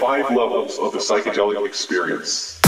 five levels of the psychedelic experience.